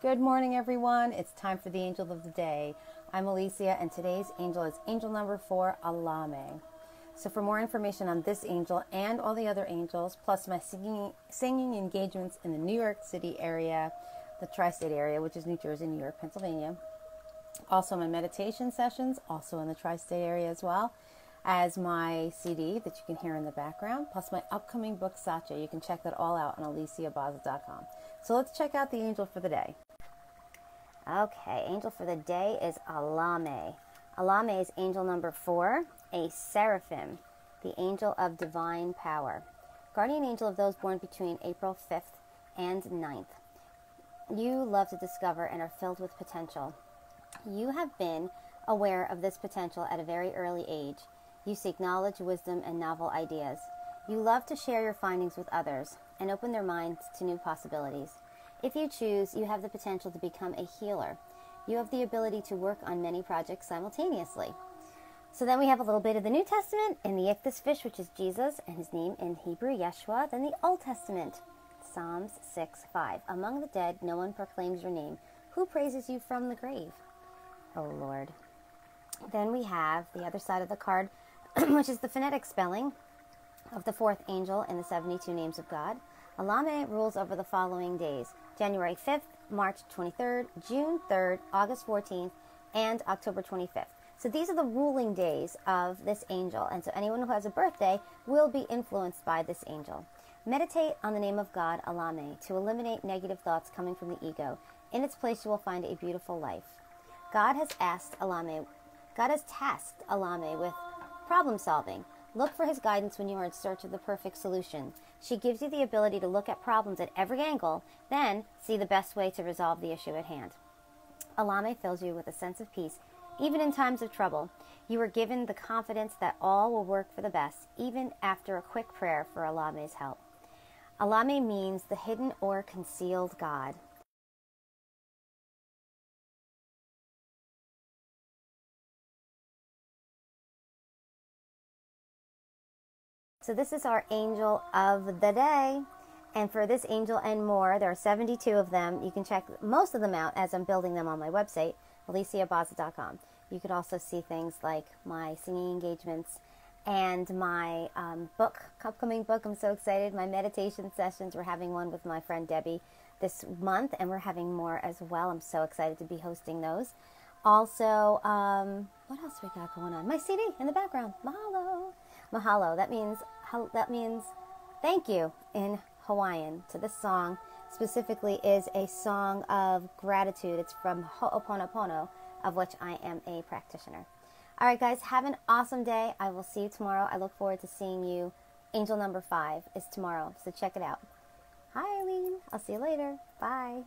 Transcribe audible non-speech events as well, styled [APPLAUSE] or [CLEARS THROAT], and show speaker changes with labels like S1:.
S1: Good morning, everyone. It's time for the angel of the day. I'm Alicia, and today's angel is angel number four, Elemiah. So, for more information on this angel and all the other angels, plus my singing, singing engagements in the New York City area, the tri state area, which is New Jersey, New York, Pennsylvania, also my meditation sessions, also in the tri state area as well, as my CD that you can hear in the background, plus my upcoming book, Satya. You can check that all out on aliciabozza.com. So, let's check out the angel for the day.
S2: Okay, angel for the day is Elemiah. Elemiah is angel number four, a seraphim, the angel of divine power. Guardian angel of those born between April 5th and 9th. You love to discover and are filled with potential. You have been aware of this potential at a very early age. You seek knowledge, wisdom, and novel ideas. You love to share your findings with others and open their minds to new possibilities. If you choose, you have the potential to become a healer. You have the ability to work on many projects simultaneously. So then we have a little bit of the New Testament in the ichthys fish, which is Jesus, and his name in Hebrew, Yeshua. Then the Old Testament, Psalms 6 5. Among the dead, no one proclaims your name. Who praises you from the grave? Oh Lord. Then we have the other side of the card, [CLEARS THROAT] which is the phonetic spelling of the fourth angel and the 72 names of God. Elemiah rules over the following days January 5th, March 23rd, June 3rd, August 14th, and October 25th. So these are the ruling days of this angel. And so anyone who has a birthday will be influenced by this angel. Meditate on the name of God, Elemiah, to eliminate negative thoughts coming from the ego. In its place, you will find a beautiful life. God has asked Elemiah, God has tasked Elemiah with problem solving. Look for his guidance when you are in search of the perfect solution. She gives you the ability to look at problems at every angle, then see the best way to resolve the issue at hand. Elemiah fills you with a sense of peace, even in times of trouble. You are given the confidence that all will work for the best, even after a quick prayer for Elemiah's help. Elemiah means the hidden or concealed God. So this is our angel of the day. And for this angel and more, there are 72 of them. You can check most of them out as I'm building them on my website, aliciabozza.com. You could also see things like my singing engagements and my um, book, upcoming book. I'm so excited. My meditation sessions. We're having one with my friend Debbie this month, and we're having more as well. I'm so excited to be hosting those. Also, um, what else we got going on? My CD in the background. Mahalo. Mahalo. That means that means thank you in Hawaiian. So this song specifically is a song of gratitude. It's from Ho'oponopono, of which I am a practitioner. All right, guys, have an awesome day. I will see you tomorrow. I look forward to seeing you. Angel number five is tomorrow, so check it out. Hi, Eileen. I'll see you later. Bye.